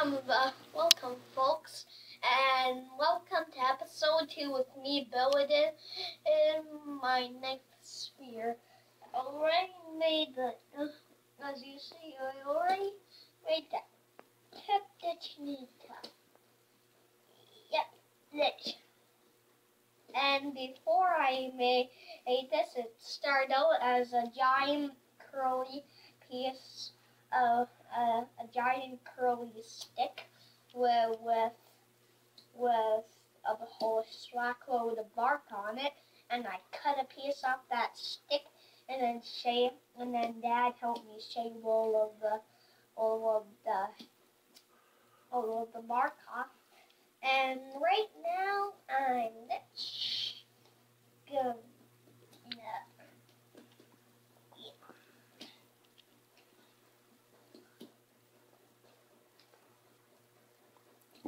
welcome, uh, welcome, folks, and welcome to episode two with me, Billidan, in my ninth sphere. I already made the, uh, as you see, I already made that tip that you need to. Yep, this. And before I made this, it started out as a giant curly piece of uh, a giant curly stick with with with a whole slack load of bark on it, and I cut a piece off that stick and then shave, and then Dad helped me shave all of the all of the all of the bark off. And right now I'm just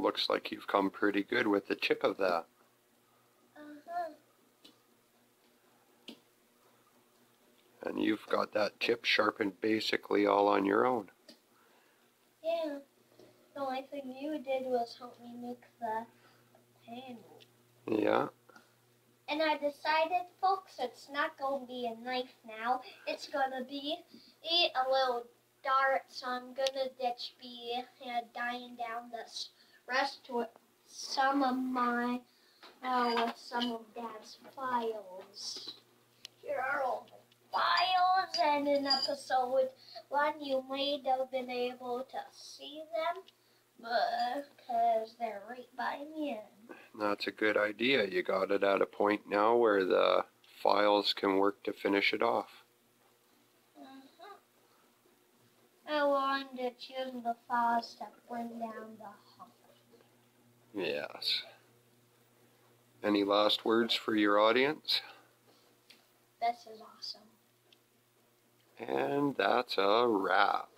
Looks like you've come pretty good with the chip of that. Uh-huh. And you've got that chip sharpened basically all on your own. Yeah. The only thing you did was help me make the panel. Yeah. And I decided, folks, it's not going to be a knife now. It's going to be a little dart, so I'm going to ditch be uh, dying down this rest with some of my, uh, with some of Dad's files. Here are all the files, and in episode one, you may have been able to see them, but because they're right by me. That's a good idea. You got it at a point now where the files can work to finish it off. Uh-huh. I wanted to choose the files to bring down the hump. Yes. Any last words for your audience? This is awesome. And that's a wrap.